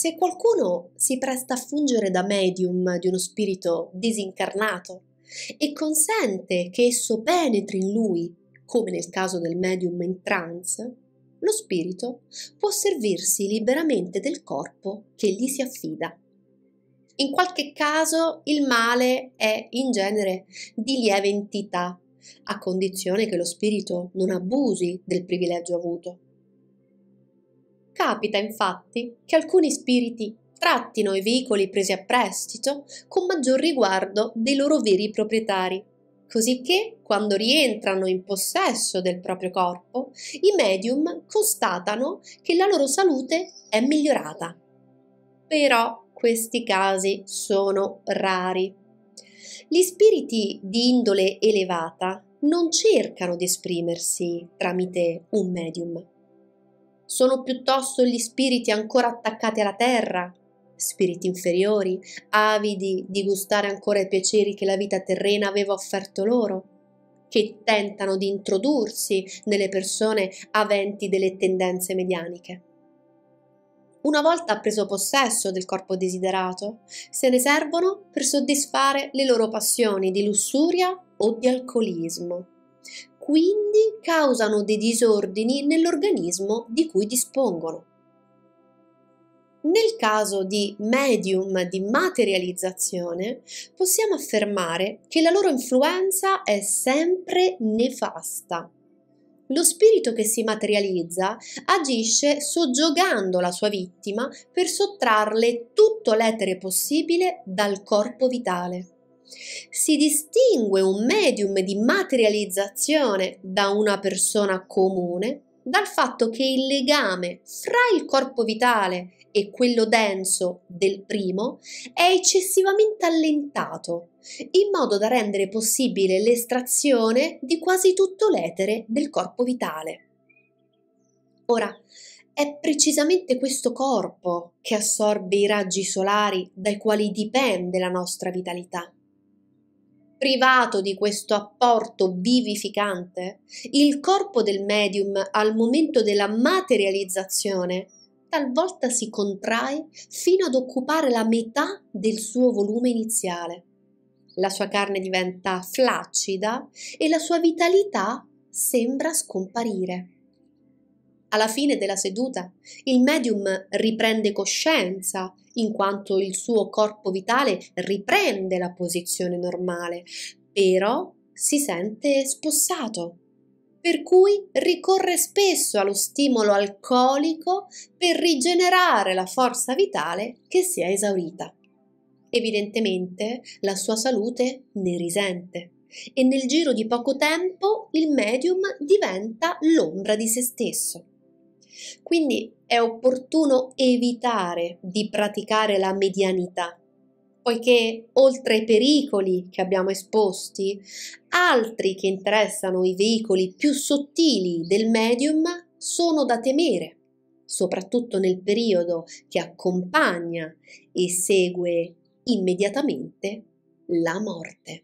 Se qualcuno si presta a fungere da medium di uno spirito disincarnato e consente che esso penetri in lui, come nel caso del medium in trance, lo spirito può servirsi liberamente del corpo che gli si affida. In qualche caso il male è in genere di lieve entità, a condizione che lo spirito non abusi del privilegio avuto. Capita infatti che alcuni spiriti trattino i veicoli presi a prestito con maggior riguardo dei loro veri proprietari, cosicché quando rientrano in possesso del proprio corpo, i medium constatano che la loro salute è migliorata. Però questi casi sono rari. Gli spiriti di indole elevata non cercano di esprimersi tramite un medium. Sono piuttosto gli spiriti ancora attaccati alla terra, spiriti inferiori, avidi di gustare ancora i piaceri che la vita terrena aveva offerto loro, che tentano di introdursi nelle persone aventi delle tendenze medianiche. Una volta preso possesso del corpo desiderato, se ne servono per soddisfare le loro passioni di lussuria o di alcolismo. Quindi causano dei disordini nell'organismo di cui dispongono. Nel caso di medium di materializzazione, possiamo affermare che la loro influenza è sempre nefasta. Lo spirito che si materializza agisce soggiogando la sua vittima per sottrarle tutto l'etere possibile dal corpo vitale. Si distingue un medium di materializzazione da una persona comune dal fatto che il legame fra il corpo vitale e quello denso del primo è eccessivamente allentato, in modo da rendere possibile l'estrazione di quasi tutto l'etere del corpo vitale. Ora, è precisamente questo corpo che assorbe i raggi solari dai quali dipende la nostra vitalità. Privato di questo apporto vivificante, il corpo del medium al momento della materializzazione talvolta si contrae fino ad occupare la metà del suo volume iniziale. La sua carne diventa flaccida e la sua vitalità sembra scomparire. Alla fine della seduta il medium riprende coscienza in quanto il suo corpo vitale riprende la posizione normale, però si sente spossato per cui ricorre spesso allo stimolo alcolico per rigenerare la forza vitale che si è esaurita. Evidentemente la sua salute ne risente e nel giro di poco tempo il medium diventa l'ombra di se stesso. Quindi è opportuno evitare di praticare la medianità poiché oltre ai pericoli che abbiamo esposti, altri che interessano i veicoli più sottili del medium sono da temere, soprattutto nel periodo che accompagna e segue immediatamente la morte.